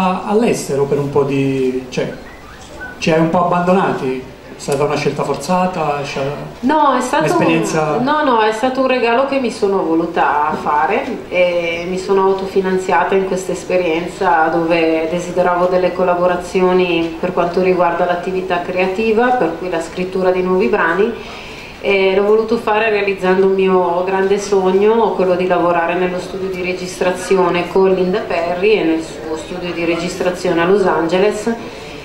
all'estero per un po' di... cioè ci hai un po' abbandonati? È stata una scelta forzata? No, è stato, un, no, no, è stato un regalo che mi sono voluta fare e mi sono autofinanziata in questa esperienza dove desideravo delle collaborazioni per quanto riguarda l'attività creativa, per cui la scrittura di nuovi brani l'ho voluto fare realizzando un mio grande sogno, quello di lavorare nello studio di registrazione con Linda Perry e nel suo studio di registrazione a Los Angeles,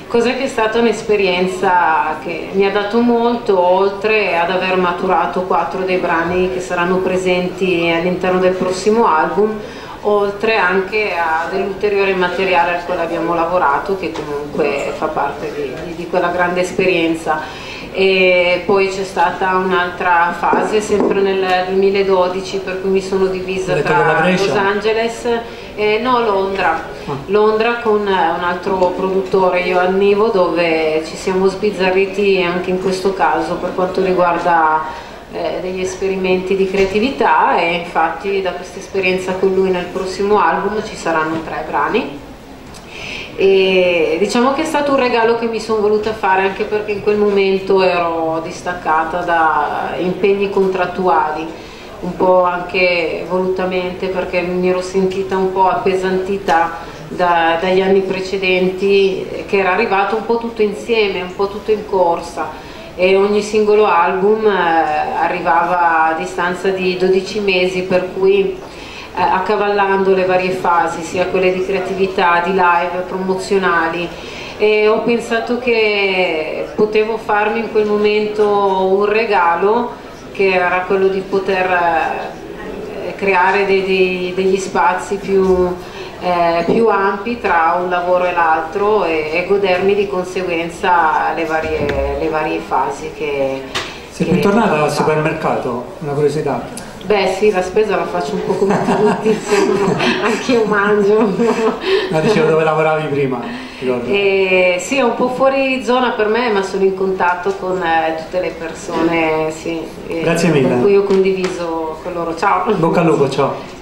cos'è che è stata un'esperienza che mi ha dato molto, oltre ad aver maturato quattro dei brani che saranno presenti all'interno del prossimo album, oltre anche a dell'ulteriore materiale al quale abbiamo lavorato che comunque fa parte di, di, di quella grande esperienza e poi c'è stata un'altra fase sempre nel 2012 per cui mi sono divisa tra Los Angeles e no Londra. Ah. Londra con un altro produttore io al Nivo dove ci siamo sbizzarriti anche in questo caso per quanto riguarda eh, degli esperimenti di creatività e infatti da questa esperienza con lui nel prossimo album ci saranno tre brani e diciamo che è stato un regalo che mi sono voluta fare anche perché in quel momento ero distaccata da impegni contrattuali un po' anche volutamente perché mi ero sentita un po' appesantita da, dagli anni precedenti che era arrivato un po' tutto insieme, un po' tutto in corsa. E ogni singolo album eh, arrivava a distanza di 12 mesi per cui accavallando le varie fasi, sia quelle di creatività, di live, promozionali e ho pensato che potevo farmi in quel momento un regalo che era quello di poter eh, creare dei, dei, degli spazi più, eh, più, ampi tra un lavoro e l'altro e, e, godermi di conseguenza le varie, le varie fasi che... Sei ritornata al supermercato? Una curiosità. Beh sì, la spesa la faccio un po' come tutti, anche io mangio. Ma dicevo dove lavoravi prima? Eh, sì, è un po' fuori zona per me, ma sono in contatto con eh, tutte le persone sì, Grazie mille. con cui ho condiviso con loro. Ciao. Bocca al lupo, ciao.